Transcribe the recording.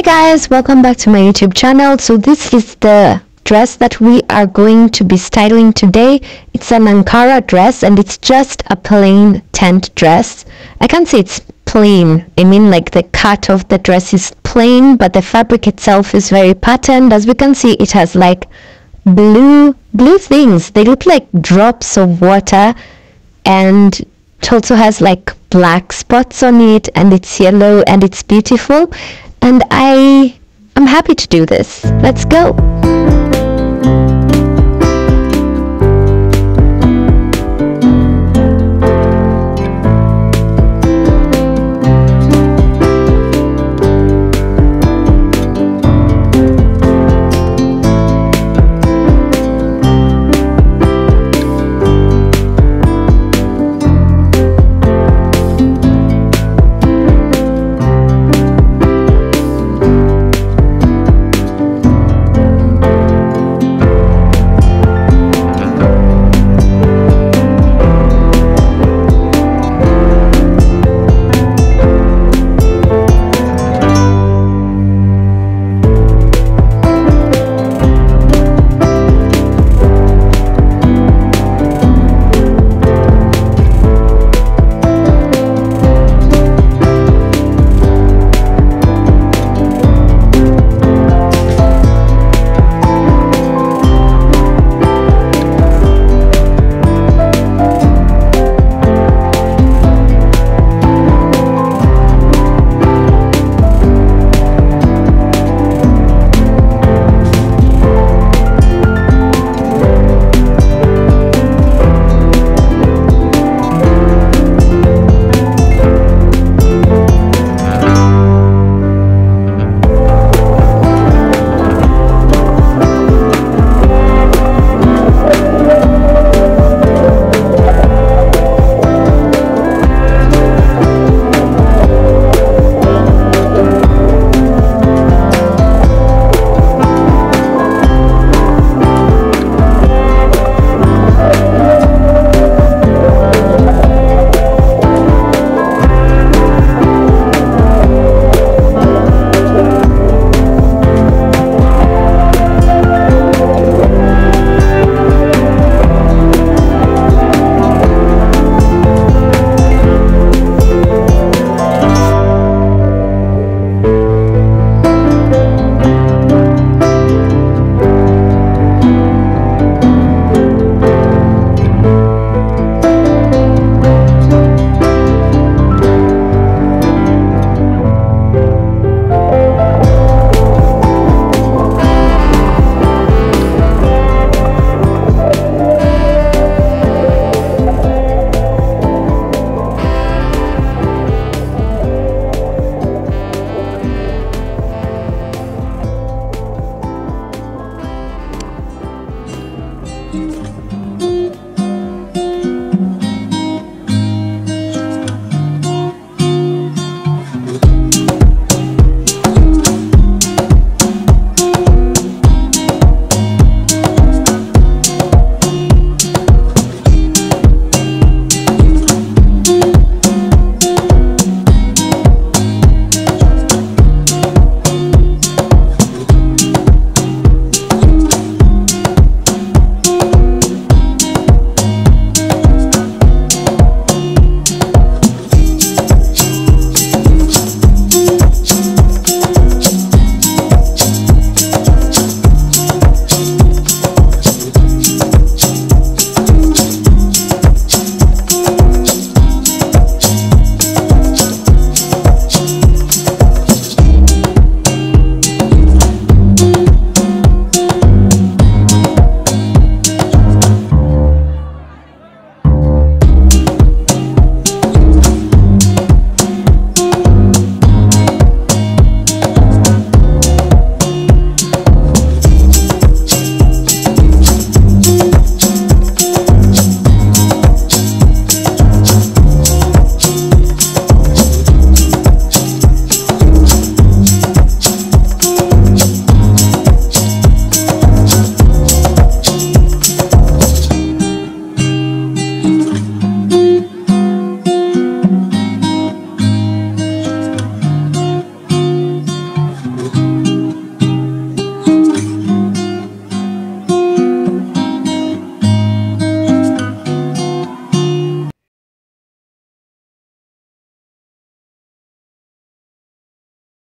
Hi guys, welcome back to my YouTube channel. So this is the dress that we are going to be styling today. It's an Ankara dress and it's just a plain tent dress. I can't say it's plain. I mean like the cut of the dress is plain but the fabric itself is very patterned. As we can see it has like blue blue things. They look like drops of water and it also has like black spots on it and it's yellow and it's beautiful and I am happy to do this. Let's go.